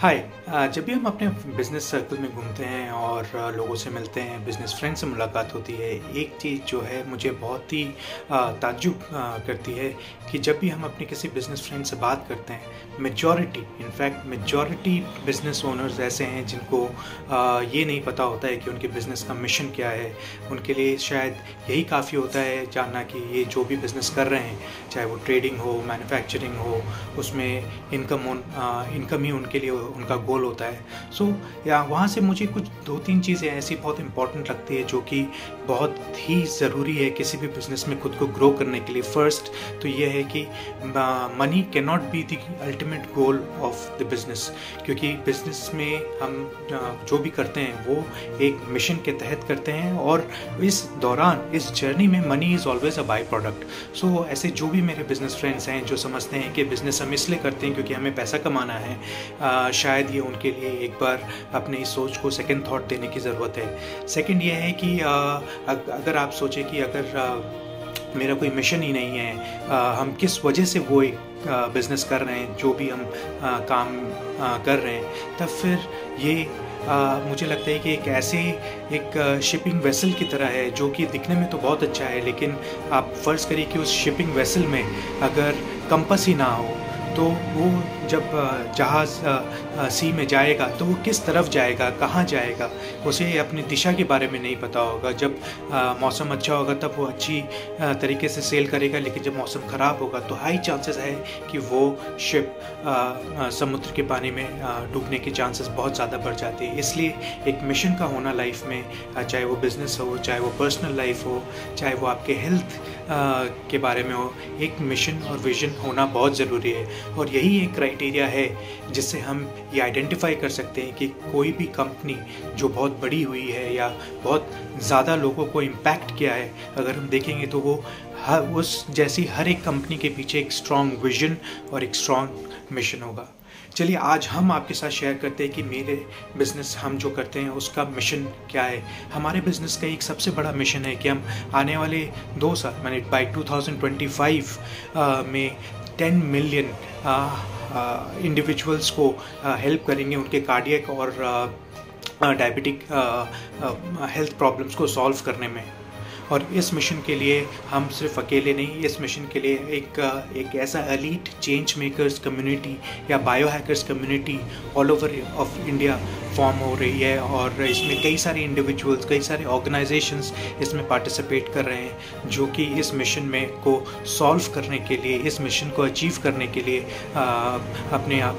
はい。जब भी हम अपने बिज़नेस सर्कल में घूमते हैं और लोगों से मिलते हैं बिज़नेस फ्रेंड से मुलाकात होती है, एक चीज़ जो है मुझे बहुत ही ताज्जुब करती है कि जब भी हम अपने किसी बिज़नेस फ्रेंड से बात करते हैं majority in fact majority business owners ऐसे हैं जिनको ये नहीं पता होता है कि उनके बिज़नेस का मिशन क्या है। उनके लिए शायद यही काफ़ी होता है जानना कि ये जो भी बिज़नेस कर रहे हैं, चाहे वो ट्रेडिंग हो मैन्युफैक्चरिंग हो, उसमें इनकम इनकम ही उनके लिए, उनका गोल होता है। सो so, या वहाँ से मुझे कुछ दो तीन चीज़ें ऐसी बहुत इंपॉर्टेंट लगती है जो कि बहुत ही ज़रूरी है किसी भी बिज़नेस में खुद को ग्रो करने के लिए। फ़र्स्ट तो ये है कि money can not be the ultimate goal of the business क्योंकि बिज़नेस में हम जो भी करते हैं वो एक मिशन के तहत करते हैं और इस दौरान इस जर्नी में money is always a by product so ऐसे जो भी मेरे बिज़नेस फ्रेंड्स हैं जो समझते हैं कि बिज़नेस हम इसलिए करते हैं क्योंकि हमें पैसा कमाना है आ, शायद ये उनके लिए एक बार अपने इस सोच को सेकंड थॉट देने की ज़रूरत है। सेकंड ये है कि अगर आप सोचें कि अगर मेरा कोई मिशन ही नहीं है हम किस वजह से वो एक बिज़नेस कर रहे हैं जो भी हम काम कर रहे हैं तब फिर ये आ, मुझे लगता है कि एक ऐसे एक शिपिंग वेसल की तरह है जो कि दिखने में तो बहुत अच्छा है लेकिन आप फ़र्ज़ करिए कि उस शिपिंग वेसल में अगर कंपस ही ना हो तो वो जब जहाज़ सी में जाएगा तो वो किस तरफ़ जाएगा, कहाँ जाएगा, उसे अपनी दिशा के बारे में नहीं पता होगा। जब मौसम अच्छा होगा, तब वो अच्छी तरीके से सेल करेगा, लेकिन जब मौसम ख़राब होगा तो हाई चांसेस है कि वो शिप समुद्र के पानी में डूबने के चांसेस बहुत ज़्यादा बढ़ जाते हैं। इसलिए एक मिशन का होना लाइफ में चाहे वो बिज़नेस हो, चाहे वो पर्सनल लाइफ हो, चाहे वो आपके हेल्थ के बारे में हो, एक मिशन और विजन होना बहुत ज़रूरी है। और यही एक क्राइटेरिया है, जिससे हम ये आइडेंटिफाई कर सकते हैं कि कोई भी कंपनी जो बहुत बड़ी हुई है या बहुत ज़्यादा लोगों को इम्पैक्ट किया है, अगर हम देखेंगे तो वो हर, उस जैसी हर एक कंपनी के पीछे एक स्ट्रॉन्ग विजन और एक स्ट्रॉन्ग मिशन होगा। चलिए, आज हम आपके साथ शेयर करते हैं कि मेरे बिज़नेस हम जो करते हैं, उसका मिशन क्या है? हमारे बिज़नेस का एक सबसे बड़ा मिशन है कि हम आने वाले दो साल, मैंने बाई 2025 में 10 मिलियन इंडिविजुअल्स को हेल्प करेंगे उनके कार्डियक और डायबिटिक हेल्थ प्रॉब्लम्स को सॉल्व करने में। और इस मिशन के लिए हम सिर्फ़ अकेले नहीं इस मिशन के लिए एक एक ऐसा एलीट चेंज मेकर्स कम्युनिटी या bio hackers community all over of India form हो रही है और इसमें कई सारे इंडिविजुअल्स कई सारे ऑर्गेनाइजेशंस इसमें पार्टिसिपेट कर रहे हैं जो कि इस मिशन में को सॉल्व करने के लिए इस मिशन को अचीव करने के लिए आ, अपने आप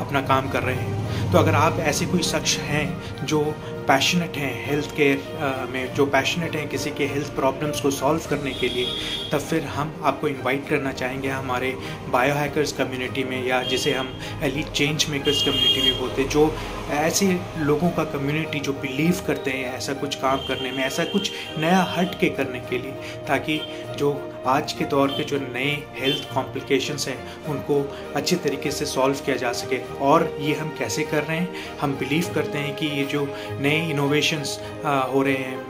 अपना काम कर रहे हैं। तो अगर आप ऐसे कोई शख्स हैं जो पैशनेट हैं हेल्थ केयर में, जो पैशनेट हैं किसी के हेल्थ प्रॉब्लम्स को सॉल्व करने के लिए, तब फिर हम आपको इनवाइट करना चाहेंगे हमारे बायो हैकर्स कम्युनिटी में या जिसे हम एलिट चेंज मेकर्स कम्युनिटी में बोलते हैं, जो ऐसे लोगों का कम्युनिटी जो बिलीव करते हैं ऐसा कुछ काम करने में, ऐसा कुछ नया हट के करने के लिए, ताकि जो आज के दौर के जो नए हेल्थ कॉम्प्लिकेशंस हैं, उनको अच्छे तरीके से सॉल्व किया जा सके। और ये हम कैसे कर रहे हैं? हम बिलीव करते हैं कि ये जो नए इनोवेशंस हो रहे हैं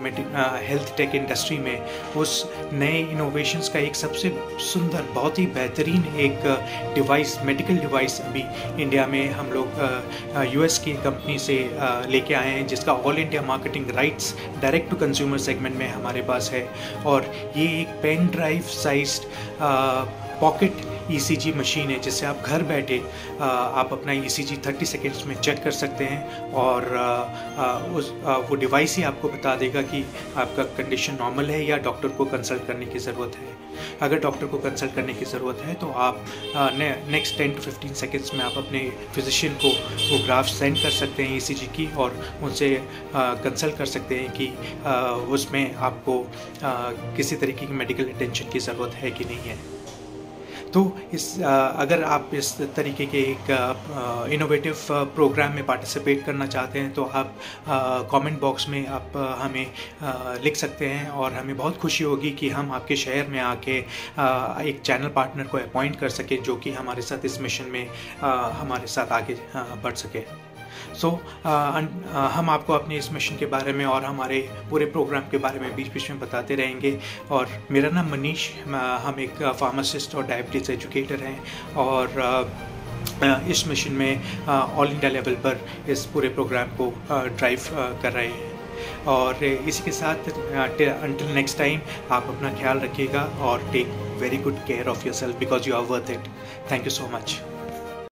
हेल्थ टेक इंडस्ट्री में। उस नए इनोवेशंस का एक सबसे सुंदर, बहुत ही बेहतरीन एक डिवाइस मेडिकल डिवाइस अभी इंडिया में हम लोग यूएस की कंपनी से लेके आए हैं, जिसका all India marketing rights direct to consumer segment में हमारे पास है। और ये एक pen drive size pocket ECG machine है, जिससे आप घर बैठे आप अपना ईसीजी 30 सेकेंड्स में चेक कर सकते हैं और उस वो डिवाइस ही आपको बता देगा कि आपका कंडीशन नॉर्मल है या डॉक्टर को कंसल्ट करने की ज़रूरत है। अगर डॉक्टर को कंसल्ट करने की ज़रूरत है तो आप next ten to fifteen seconds में आप अपने फिजिशियन को वो ग्राफ सेंड कर सकते हैं ईसीजी की और उनसे कंसल्ट कर सकते हैं कि उसमें आपको किसी तरीके की मेडिकल अटेंशन की ज़रूरत है कि नहीं है। तो इस अगर आप इस तरीके के एक इनोवेटिव प्रोग्राम में पार्टिसिपेट करना चाहते हैं तो आप कमेंट बॉक्स में आप हमें लिख सकते हैं और हमें बहुत खुशी होगी कि हम आपके शहर में आके एक चैनल पार्टनर को अपॉइंट कर सकें, जो कि हमारे साथ इस मिशन में हमारे साथ आगे बढ़ सके। सो so, uh, uh, हम आपको अपने इस मिशन के बारे में और हमारे पूरे प्रोग्राम के बारे में बीच बीच में बताते रहेंगे। और मेरा नाम मनीष हम एक फार्मासिस्ट और डायबिटीज़ एजुकेटर हैं। और इस मिशन में ऑल इंडिया लेवल पर इस पूरे प्रोग्राम को ड्राइव कर रहे हैं। और इसी के साथ अंटिल नेक्स्ट टाइम आप अपना ख्याल रखिएगा और take very good care of yourself because you are worth it thank you so much